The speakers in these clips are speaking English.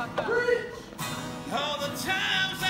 All the times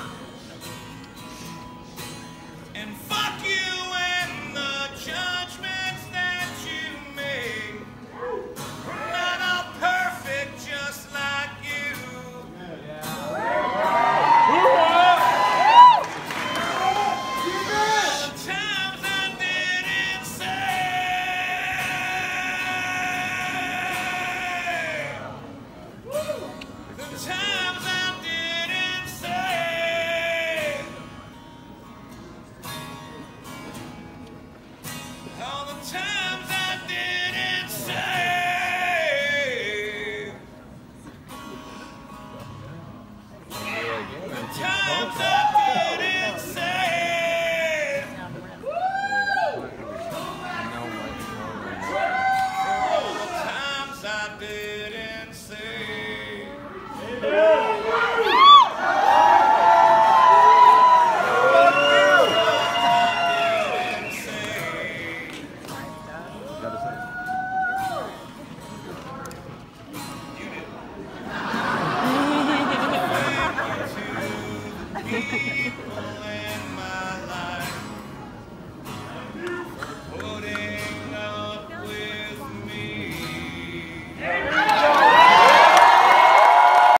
all the time. the land.